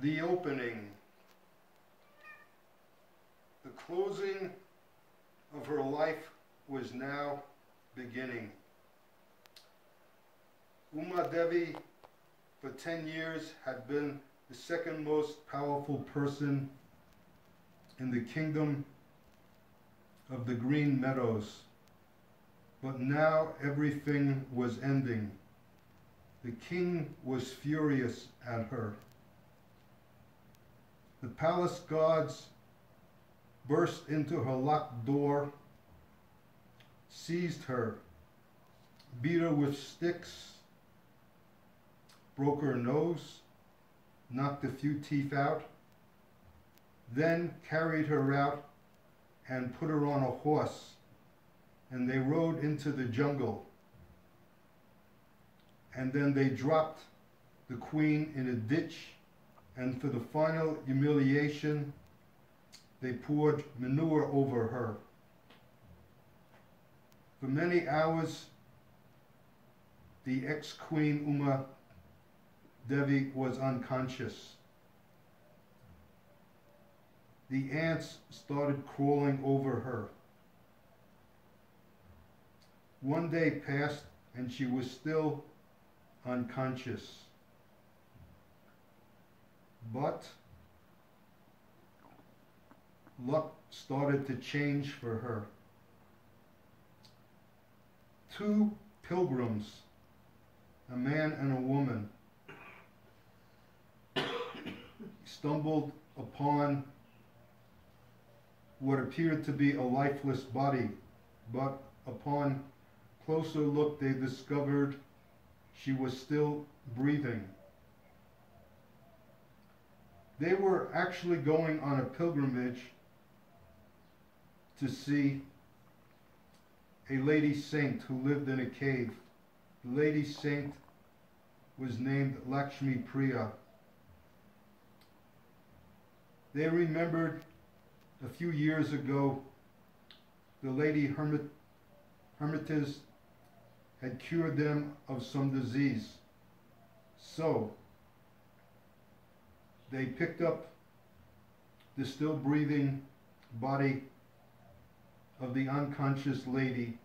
the opening, the closing of her life was now beginning. Uma Devi, for 10 years, had been the second most powerful person in the kingdom of the Green Meadows. But now everything was ending. The king was furious at her. The palace guards burst into her locked door, seized her, beat her with sticks, broke her nose, knocked a few teeth out, then carried her out and put her on a horse, and they rode into the jungle. And then they dropped the queen in a ditch, and for the final humiliation, they poured manure over her. For many hours, the ex-queen Uma Devi was unconscious. The ants started crawling over her. One day passed and she was still unconscious. But luck started to change for her. Two pilgrims, a man and a woman, stumbled upon what appeared to be a lifeless body, but upon closer look they discovered she was still breathing. They were actually going on a pilgrimage to see a lady saint who lived in a cave. The lady saint was named Lakshmi Priya. They remembered a few years ago the lady hermit, hermitess had cured them of some disease. So they picked up the still breathing body of the unconscious lady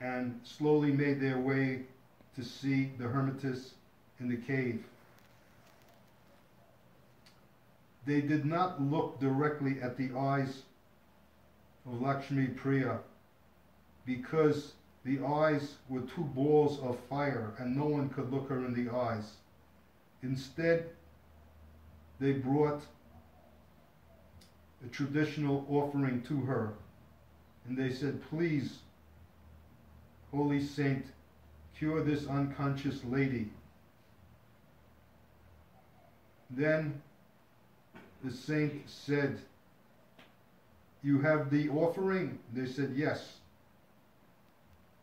and slowly made their way to see the hermitess in the cave. They did not look directly at the eyes of Lakshmi Priya because the eyes were two balls of fire and no one could look her in the eyes. Instead, they brought a traditional offering to her and they said, please, Holy Saint, cure this unconscious lady. Then the saint said, You have the offering? They said, Yes.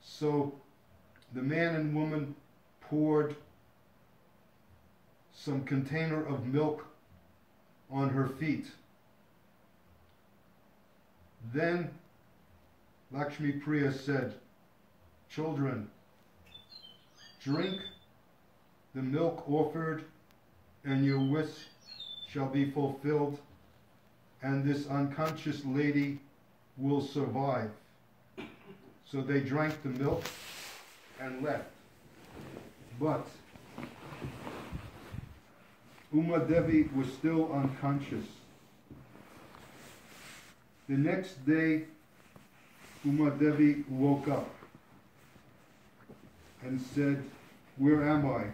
So the man and woman poured some container of milk on her feet. Then Lakshmi Priya said, Children, drink the milk offered, and your wish shall be fulfilled, and this unconscious lady will survive. So they drank the milk and left. But Uma Devi was still unconscious. The next day, Uma Devi woke up and said, Where am I?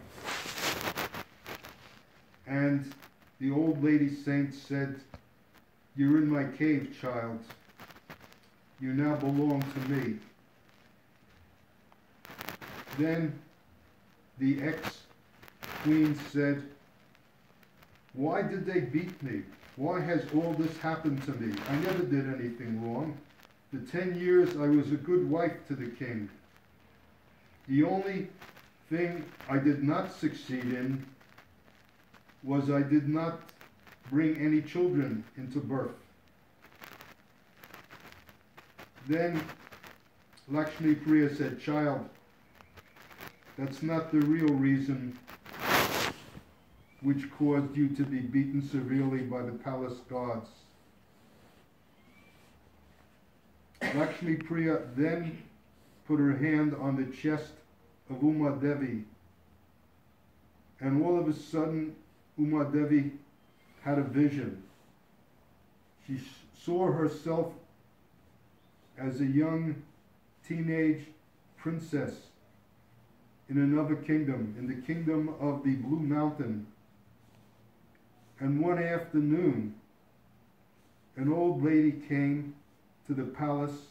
And the old lady saint said, You're in my cave, child. You now belong to me. Then the ex-queen said, Why did they beat me? Why has all this happened to me? I never did anything wrong. For ten years I was a good wife to the king. The only thing I did not succeed in was I did not bring any children into birth. Then Lakshmi Priya said, Child, that's not the real reason which caused you to be beaten severely by the palace guards. Lakshmi Priya then put her hand on the chest of Uma Devi, and all of a sudden, Uma Devi had a vision. She saw herself as a young teenage princess in another kingdom, in the kingdom of the Blue Mountain. And one afternoon, an old lady came to the palace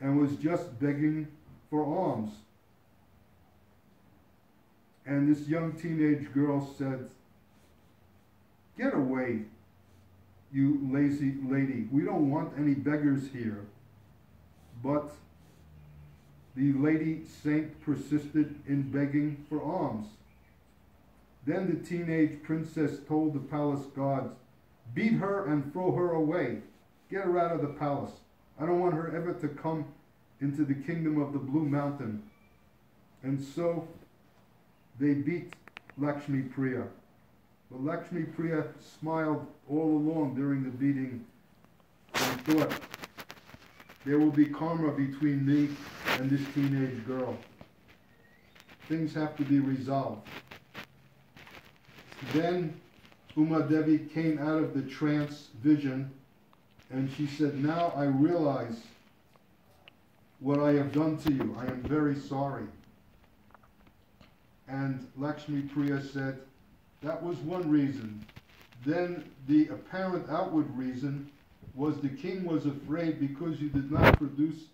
and was just begging for alms. And this young teenage girl said, Get away, you lazy lady. We don't want any beggars here. But the lady saint persisted in begging for alms. Then the teenage princess told the palace guards, Beat her and throw her away. Get her out of the palace. I don't want her ever to come into the kingdom of the Blue Mountain. And so they beat Lakshmi Priya. But Lakshmi Priya smiled all along during the beating and thought, there will be karma between me and this teenage girl. Things have to be resolved. Then Uma Devi came out of the trance vision and she said, Now I realize what I have done to you. I am very sorry. And Lakshmi Priya said, That was one reason. Then the apparent outward reason was the king was afraid because you did not produce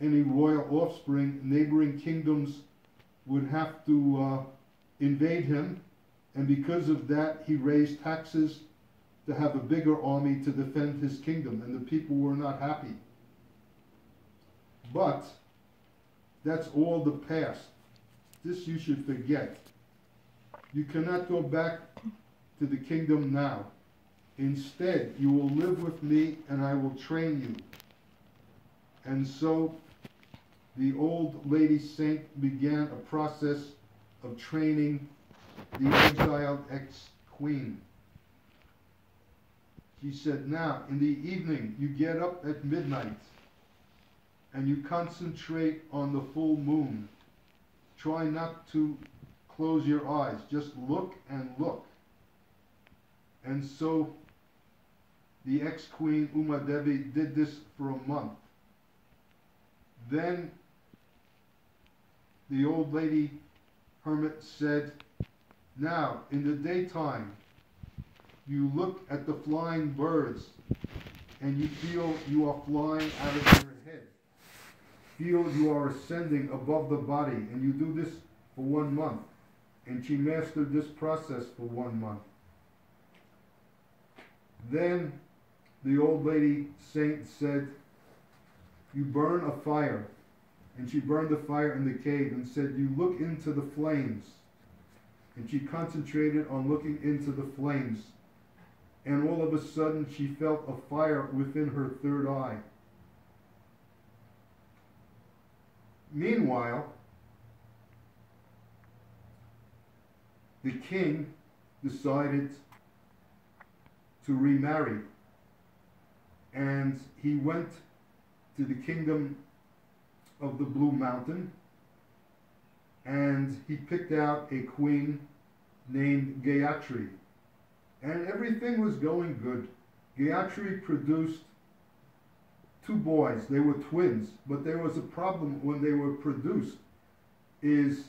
any royal offspring, neighboring kingdoms would have to uh, invade him, and because of that, he raised taxes to have a bigger army to defend his kingdom, and the people were not happy. But that's all the past. This you should forget. You cannot go back to the kingdom now. Instead, you will live with me and I will train you. And so the old lady saint began a process of training the exiled ex-queen. She said, now, in the evening, you get up at midnight and you concentrate on the full moon. Try not to close your eyes. Just look and look. And so the ex-queen Uma Devi did this for a month. Then the old lady hermit said, Now, in the daytime, you look at the flying birds and you feel you are flying out of your head. Feel you are ascending above the body, and you do this for one month. And she mastered this process for one month. Then the old lady saint said, You burn a fire. And she burned the fire in the cave and said, You look into the flames. And she concentrated on looking into the flames. And all of a sudden, she felt a fire within her third eye. Meanwhile, the king decided to remarry. And he went to the kingdom of the Blue Mountain and he picked out a queen named Gayatri. And everything was going good. Gayatri produced two boys. They were twins, but there was a problem when they were produced is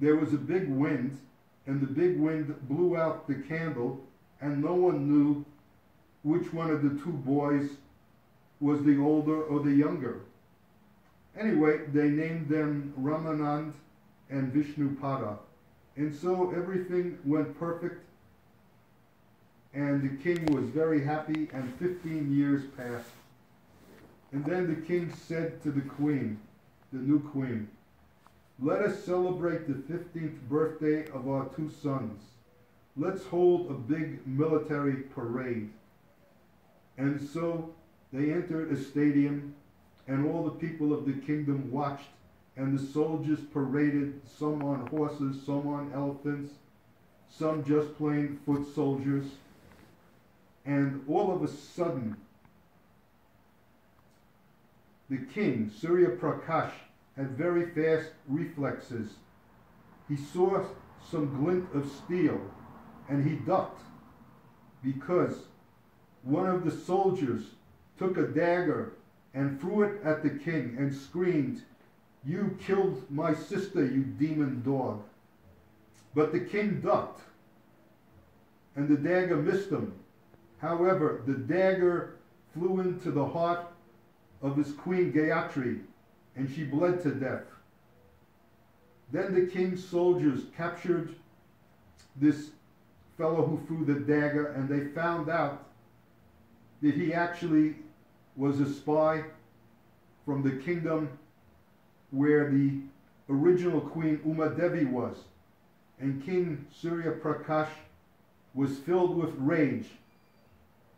there was a big wind and the big wind blew out the candle and no one knew which one of the two boys was the older or the younger. Anyway, they named them Ramanand and Vishnupada. And so everything went perfect, and the king was very happy, and 15 years passed. And then the king said to the queen, the new queen, let us celebrate the 15th birthday of our two sons. Let's hold a big military parade. And so they entered a stadium, and all the people of the kingdom watched, and the soldiers paraded, some on horses, some on elephants, some just plain foot soldiers. And all of a sudden, the king, Surya Prakash, had very fast reflexes. He saw some glint of steel and he ducked because one of the soldiers took a dagger and threw it at the king and screamed, You killed my sister, you demon dog. But the king ducked, and the dagger missed him. However, the dagger flew into the heart of his queen Gayatri, and she bled to death. Then the king's soldiers captured this fellow who threw the dagger, and they found out that he actually was a spy from the kingdom where the original queen Uma Devi was. And King Surya Prakash was filled with rage.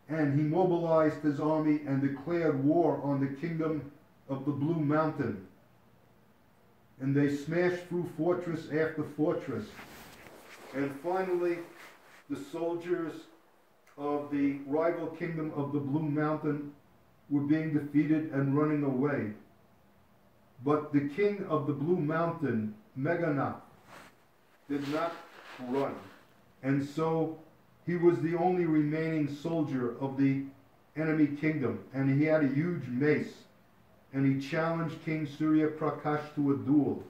And he mobilized his army and declared war on the kingdom of the Blue Mountain. And they smashed through fortress after fortress. And finally, the soldiers of the rival kingdom of the Blue Mountain were being defeated and running away. But the king of the Blue Mountain, Meghanath, did not run. And so he was the only remaining soldier of the enemy kingdom. And he had a huge mace. And he challenged King Surya Prakash to a duel.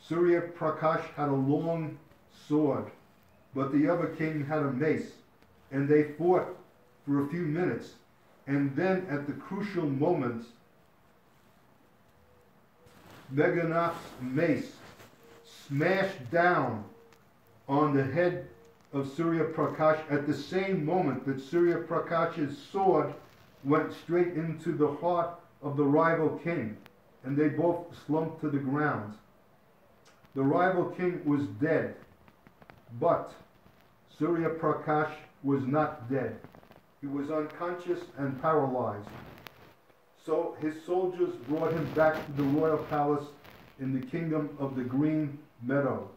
Surya Prakash had a long sword, but the other king had a mace. And they fought for a few minutes. And then at the crucial moment, Meghanath's mace smashed down on the head of Surya Prakash at the same moment that Surya Prakash's sword went straight into the heart of the rival king, and they both slumped to the ground. The rival king was dead, but Surya Prakash was not dead. He was unconscious and paralyzed. So his soldiers brought him back to the royal palace in the kingdom of the Green Meadow.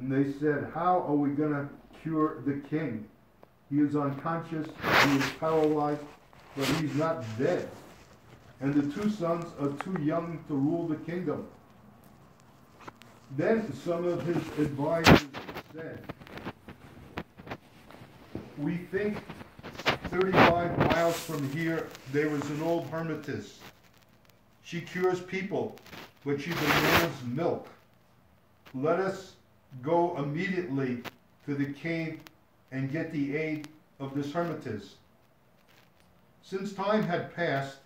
And they said, How are we going to cure the king? He is unconscious, he is paralyzed, but he's not dead. And the two sons are too young to rule the kingdom. Then some of his advisors said, We think 35 miles from here, there is an old hermitess. She cures people, but she demands milk. Let us go immediately to the cave and get the aid of this hermitess. Since time had passed,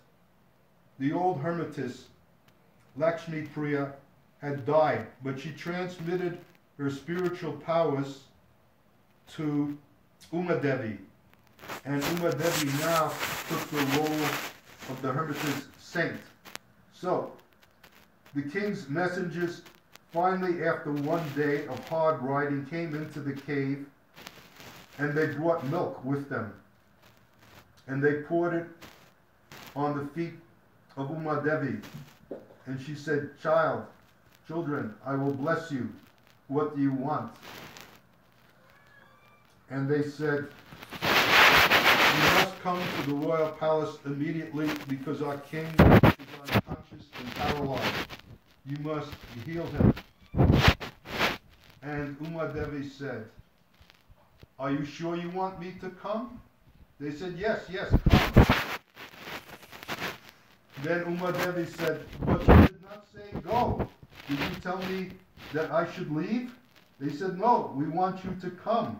the old hermitess, Lakshmi Priya, had died, but she transmitted her spiritual powers to Uma Devi, and Uma Devi now took the role of the hermitage saint. So, the king's messengers finally, after one day of hard riding, came into the cave and they brought milk with them. And they poured it on the feet of Uma Devi. And she said, Child, children, I will bless you. What do you want? And they said, come to the royal palace immediately because our king is unconscious and paralyzed. You must heal him. And Uma Devi said, Are you sure you want me to come? They said, Yes, yes, come. Then Uma Devi said, But you did not say go. Did you tell me that I should leave? They said, No, we want you to come.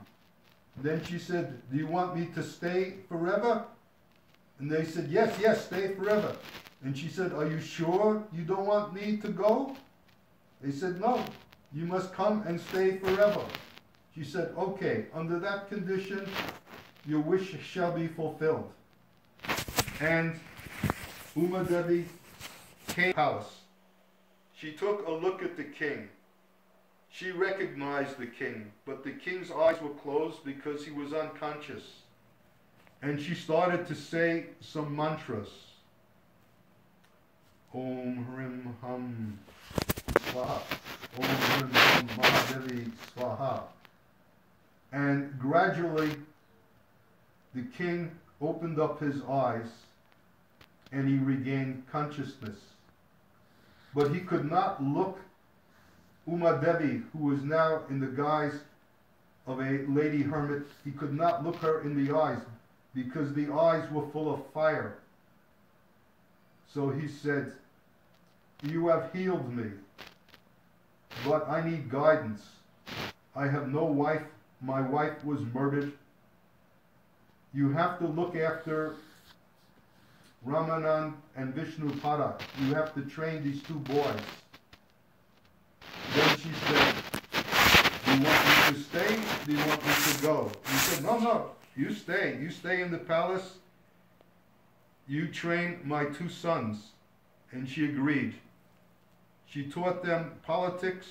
Then she said, Do you want me to stay forever? And they said, Yes, yes, stay forever. And she said, Are you sure you don't want me to go? They said, No, you must come and stay forever. She said, Okay, under that condition, your wish shall be fulfilled. And Uma Devi came to the palace. She took a look at the king she recognized the king, but the king's eyes were closed because he was unconscious. And she started to say some mantras. Om Hrim Hum Swaha. Om Hrim Hum Mahadevi Swaha. And gradually, the king opened up his eyes and he regained consciousness. But he could not look Uma Devi, who was now in the guise of a lady hermit, he could not look her in the eyes because the eyes were full of fire. So he said, You have healed me, but I need guidance. I have no wife. My wife was murdered. You have to look after Ramanand and Vishnupada. You have to train these two boys. Then she said, Do you want me to stay? Do you want me to go? He said, No, no, you stay. You stay in the palace. You train my two sons. And she agreed. She taught them politics.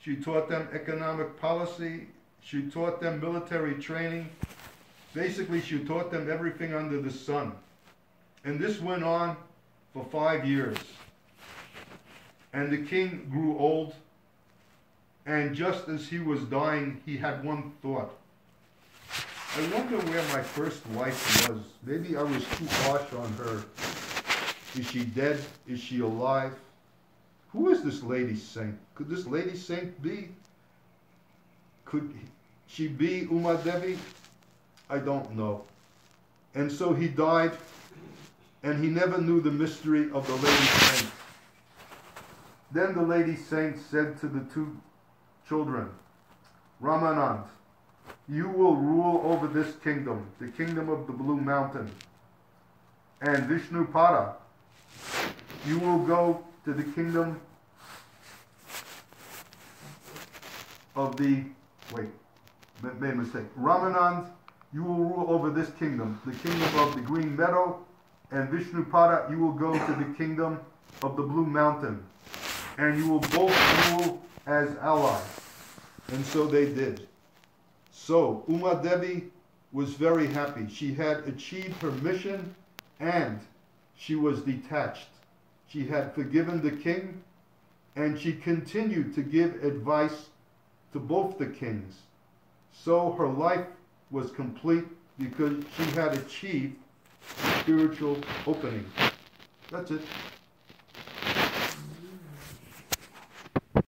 She taught them economic policy. She taught them military training. Basically, she taught them everything under the sun. And this went on for five years. And the king grew old, and just as he was dying, he had one thought. I wonder where my first wife was. Maybe I was too harsh on her. Is she dead? Is she alive? Who is this lady saint? Could this lady saint be? Could she be Uma Devi? I don't know. And so he died, and he never knew the mystery of the lady saint. Then the lady saint said to the two children, Ramanand, you will rule over this kingdom, the kingdom of the Blue Mountain. And Vishnupada, you will go to the kingdom of the, wait, made a mistake. Ramanand, you will rule over this kingdom, the kingdom of the Green Meadow, and Vishnupada, you will go to the kingdom of the Blue Mountain and you will both rule as allies. And so they did. So Uma Devi was very happy. She had achieved her mission and she was detached. She had forgiven the king and she continued to give advice to both the kings. So her life was complete because she had achieved spiritual opening. That's it.